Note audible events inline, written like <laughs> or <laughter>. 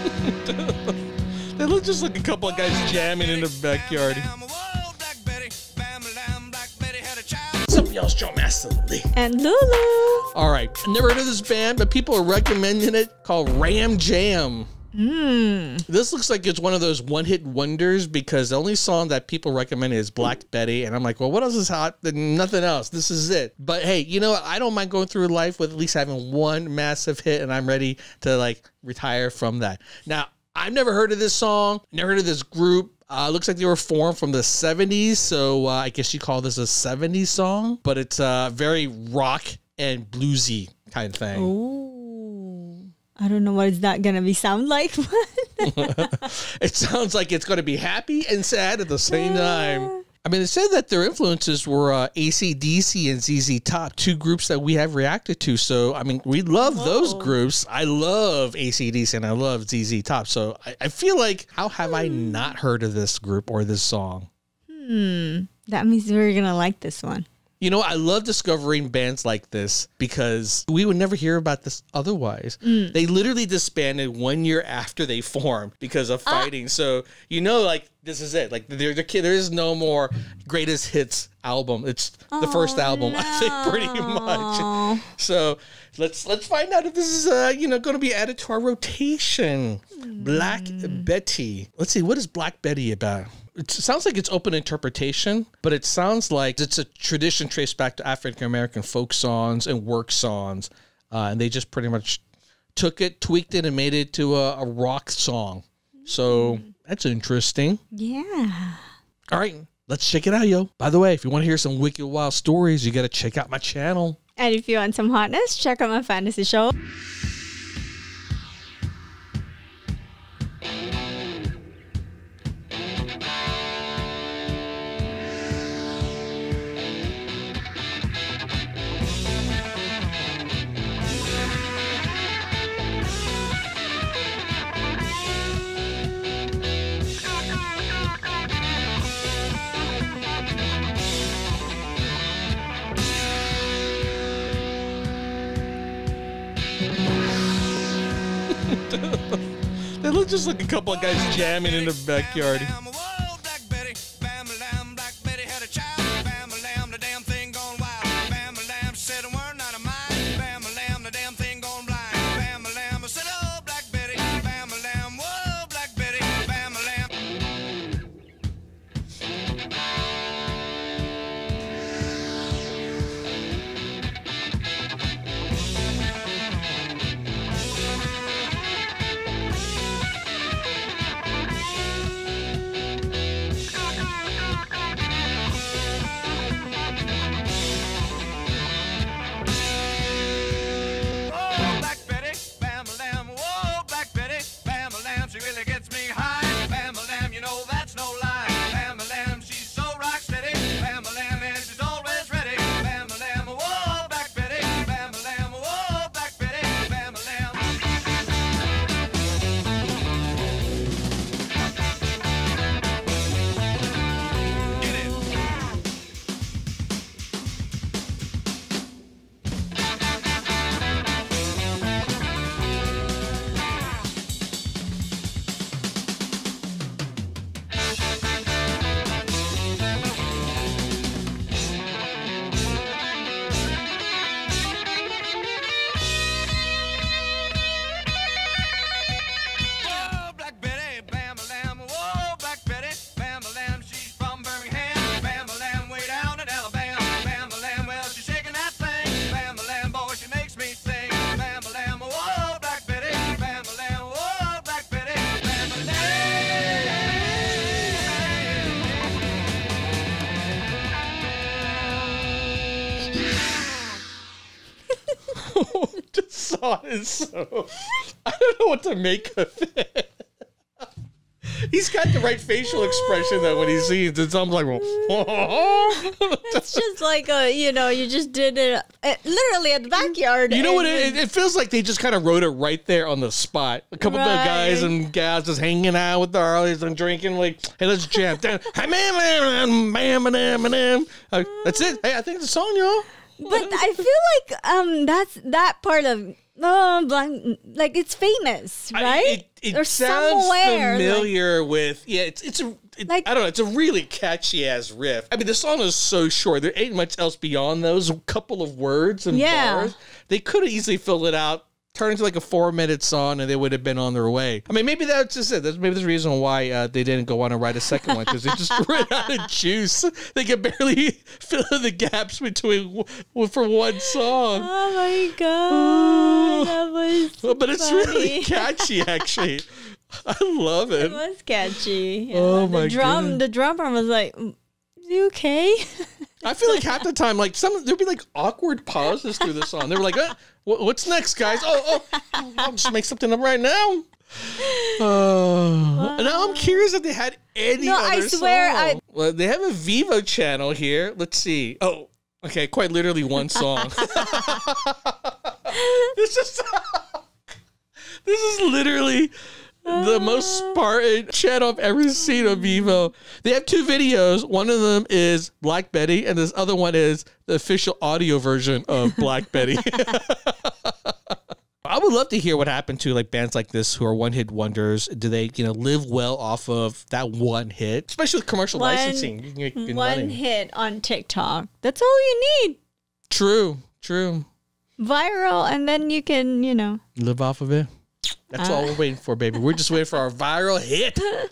<laughs> They look just like a couple of guys jamming in the backyard. What's up, y'all? It's Joe Master Lee. And Lulu. All right, I never heard of this band, but people are recommending it called Ram Jam. This looks like it's one of those one hit wonders because the only song that people recommend is Black Betty. And I'm like, well, what else is hot? Nothing else. This is it. But hey, you know what? I don't mind going through life with at least having one massive hit, and I'm ready to like retire from that. Now, I've never heard of this song, never heard of this group. Uh, looks like they were formed from the 70s, so uh, I guess you call this a 70s song, but it's uh, very rock and bluesy kind of thing. Ooh. I don't know what is that gonna be sound like. <laughs> It sounds like it's going to be happy and sad at the same time. I mean, it said that their influences were uh, ACDC and ZZ Top, two groups that we have reacted to. So, I mean, we love those groups. I love ACDC and I love ZZ Top. So, I, I feel like, how have I not heard of this group or this song? Hmm. That means we're gonna like this one. You know, I love discovering bands like this because we would never hear about this otherwise. Mm. They literally disbanded one year after they formed because of ah. fighting. So you know, like this is it. Like there, there, there is no more greatest hits album. It's the oh, first album, I think, <laughs> pretty much. So let's let's find out if this is uh you know going to be added to our rotation. Black hmm. Betty. Let's see what is Black Betty about. It sounds like it's open interpretation, but it sounds like it's a tradition traced back to African American folk songs and work songs, uh, and they just pretty much took it, tweaked it, and made it to a, a rock song. So that's interesting. Yeah. All right, let's check it out, yo. By the way, if you want to hear some wicked wild stories, you got to check out my channel. And if you want some hotness, check out my fantasy show. They look just like a couple of guys jamming in the backyard. Saw it. So I don't know what to make of it. He's got the right facial expression though when he sees it. So I'm like, <laughs> It's just like a, you know, you just did it uh, literally at the backyard. you know what? It, it feels like they just kind of wrote it right there on the spot. A couple of guys and gals just hanging out with the Harleys and drinking. Like, hey, let's jam. <laughs> Hey, man, man, man, man, man, man. Uh, That's it. Hey, I think it's a song, y'all. but I feel like um that's that part of oh, blank, like it's famous, I- right? it it or sounds somewhere, like- familiar with yeah. It's it's a it, Like- I don't know. It's a really catchy ass riff. I mean, the song is so short. There ain't much else beyond those couple of words and Yeah. bars. They could have easily filled it out. Turned into like a four minute song and they would have been on their way. I mean, maybe that's just it. That's maybe the reason why uh, they didn't go on and write a second one because they just <laughs> ran out of juice. They could barely <laughs> fill in the gaps between w- for one song. Oh my god, that was <laughs> but it's really catchy, actually. I love it. it was catchy. Yeah. Oh the my drum, goodness. the drummer was like, "Mm, "You okay?" I feel like half the time, like some there'd be like awkward pauses through the song. They were like, uh, wh- "What's next, guys? Oh, oh, I'll just make something up right now." Oh, now I'm curious if they had any. No, I swear, song. I- Well, they have a Vevo channel here. Let's see. Oh, okay, quite literally one song. <laughs> <laughs> this is <laughs> this is literally the most Spartan channel I've ever seen on Vevo. They have two videos. One of them is Black Betty, and this other one is the official audio version of Black Betty. <laughs> I would love to hear what happened to like bands like this who are one hit wonders. Do they, you know, live well off of that one hit, especially with commercial One- licensing? You can One hit on TikTok. That's all you need. True, true. Viral, and then you can, you know. Live off of it. That's all we're waiting for, baby. We're just waiting for our viral hit. <laughs>